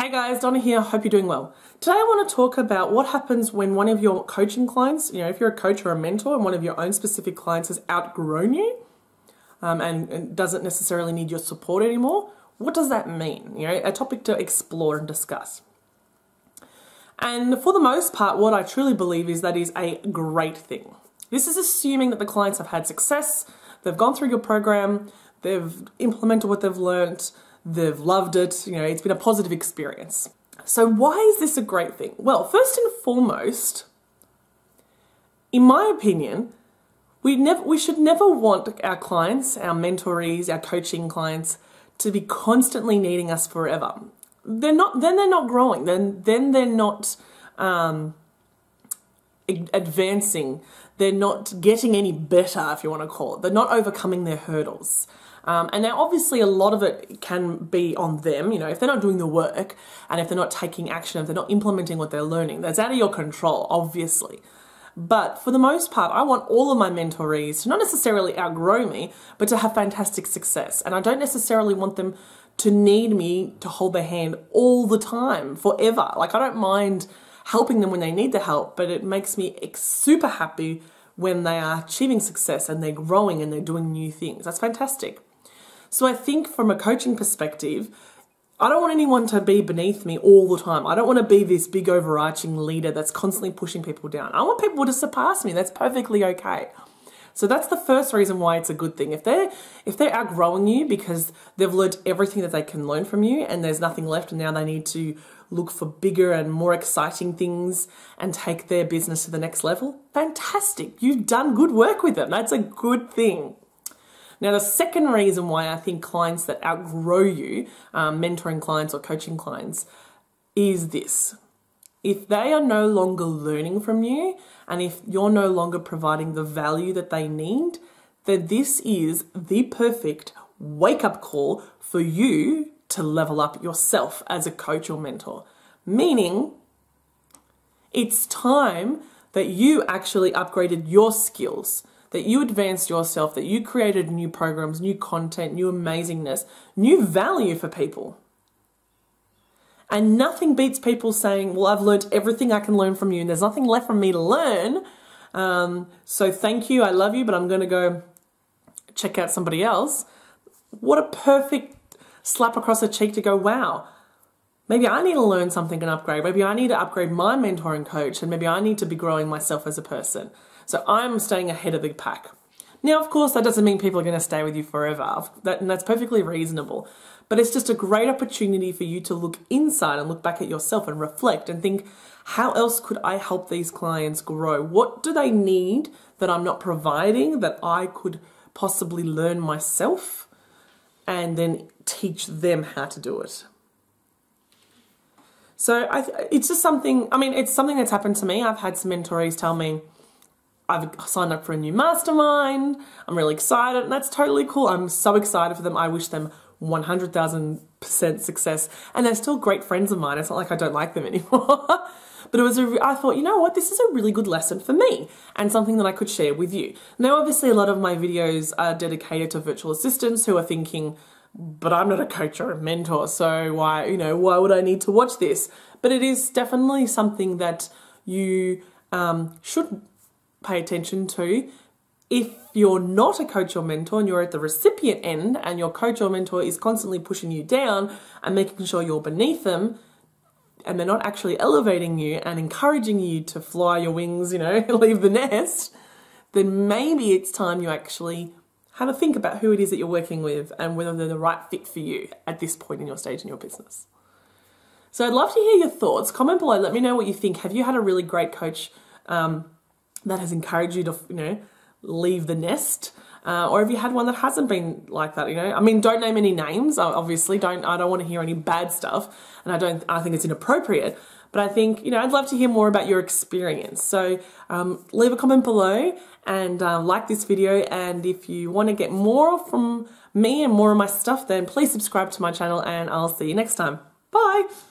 Hey guys, Donna here. Hope you're doing well. Today I want to talk about what happens when one of your coaching clients, you know, if you're a coach or a mentor and one of your own specific clients has outgrown you um, and, and doesn't necessarily need your support anymore. What does that mean? You know, a topic to explore and discuss. And for the most part, what I truly believe is that is a great thing. This is assuming that the clients have had success, they've gone through your program, they've implemented what they've learnt, they've loved it, you know, it's been a positive experience. So, why is this a great thing? Well, first and foremost, in my opinion, we never we should never want our clients, our mentorees, our coaching clients to be constantly needing us forever. They're not then they're not growing. Then then they're not um, advancing. They're not getting any better, if you want to call it. They're not overcoming their hurdles. Um, and now, obviously, a lot of it can be on them. You know, if they're not doing the work and if they're not taking action, if they're not implementing what they're learning, that's out of your control, obviously. But for the most part, I want all of my mentorees to not necessarily outgrow me, but to have fantastic success. And I don't necessarily want them to need me to hold their hand all the time, forever. Like, I don't mind helping them when they need the help, but it makes me super happy when they are achieving success and they're growing and they're doing new things. That's fantastic. So I think from a coaching perspective, I don't want anyone to be beneath me all the time. I don't want to be this big overarching leader that's constantly pushing people down. I want people to surpass me. That's perfectly okay. So that's the first reason why it's a good thing. If they're if they're outgrowing you because they've learned everything that they can learn from you and there's nothing left and now they need to look for bigger and more exciting things and take their business to the next level, fantastic. You've done good work with them. That's a good thing. Now, the second reason why I think clients that outgrow you, um, mentoring clients or coaching clients, is this. If they are no longer learning from you and if you're no longer providing the value that they need, then this is the perfect wake up call for you to level up yourself as a coach or mentor. Meaning, it's time that you actually upgraded your skills that you advanced yourself, that you created new programs, new content, new amazingness, new value for people. And nothing beats people saying, Well, I've learned everything I can learn from you, and there's nothing left for me to learn. Um, so thank you, I love you, but I'm going to go check out somebody else. What a perfect slap across the cheek to go, Wow, maybe I need to learn something and upgrade. Maybe I need to upgrade my mentoring coach, and maybe I need to be growing myself as a person. So I'm staying ahead of the pack. Now, of course, that doesn't mean people are going to stay with you forever, that, and that's perfectly reasonable. But it's just a great opportunity for you to look inside and look back at yourself and reflect and think, how else could I help these clients grow? What do they need that I'm not providing that I could possibly learn myself and then teach them how to do it? So I, it's just something, I mean, it's something that's happened to me. I've had some mentorees tell me, I've signed up for a new mastermind. I'm really excited, and that's totally cool. I'm so excited for them. I wish them 100,000% success. And they're still great friends of mine. It's not like I don't like them anymore. but it was a, I thought, you know what, this is a really good lesson for me and something that I could share with you. Now, obviously, a lot of my videos are dedicated to virtual assistants who are thinking, but I'm not a coach or a mentor, so why, you know, why would I need to watch this? But it is definitely something that you um, should pay attention to. If you're not a coach or mentor and you're at the recipient end and your coach or mentor is constantly pushing you down and making sure you're beneath them, and they're not actually elevating you and encouraging you to fly your wings, you know, leave the nest, then maybe it's time you actually have a think about who it is that you're working with and whether they're the right fit for you at this point in your stage in your business. So I'd love to hear your thoughts. Comment below. Let me know what you think. Have you had a really great coach um, that has encouraged you to, you know, leave the nest? Uh, or have you had one that hasn't been like that? You know, I mean, don't name any names. Obviously, don't. I don't want to hear any bad stuff, and I don't. I think it's inappropriate. But I think you know, I'd love to hear more about your experience. So um, leave a comment below and uh, like this video. And if you want to get more from me and more of my stuff, then please subscribe to my channel, and I'll see you next time. Bye.